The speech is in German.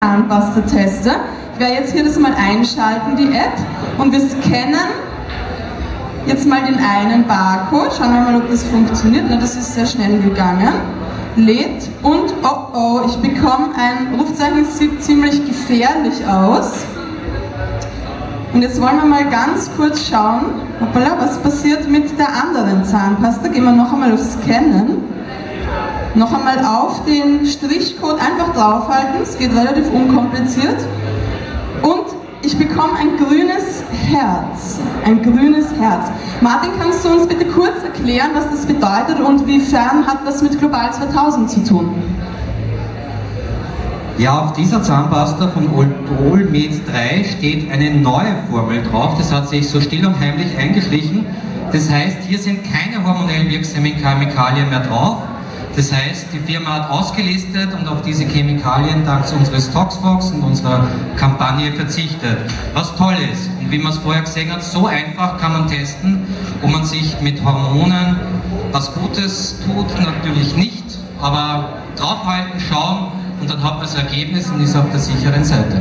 Zahnpasta teste. Ich werde jetzt hier das mal einschalten, die App, und wir scannen jetzt mal den einen Barcode. Schauen wir mal, ob das funktioniert. Na, das ist sehr schnell gegangen. Lädt und oh oh, ich bekomme ein Rufzeichen, sieht ziemlich gefährlich aus. Und jetzt wollen wir mal ganz kurz schauen, hoppala, was passiert mit der anderen Zahnpasta. Gehen wir noch einmal auf Scannen noch einmal auf den Strichcode einfach draufhalten, es geht relativ unkompliziert. Und ich bekomme ein grünes Herz. Ein grünes Herz. Martin, kannst du uns bitte kurz erklären, was das bedeutet und wiefern hat das mit Global 2000 zu tun? Ja, auf dieser Zahnpasta von Oldol Med 3 steht eine neue Formel drauf. Das hat sich so still und heimlich eingeschlichen. Das heißt, hier sind keine hormonell wirksamen Chemikalien mehr drauf. Das heißt, die Firma hat ausgelistet und auf diese Chemikalien dank unseres Toxfox und unserer Kampagne verzichtet. Was toll ist. Und wie man es vorher gesehen hat, so einfach kann man testen, ob man sich mit Hormonen was Gutes tut. Natürlich nicht, aber draufhalten, schauen und dann hat man das Ergebnis und ist auf der sicheren Seite.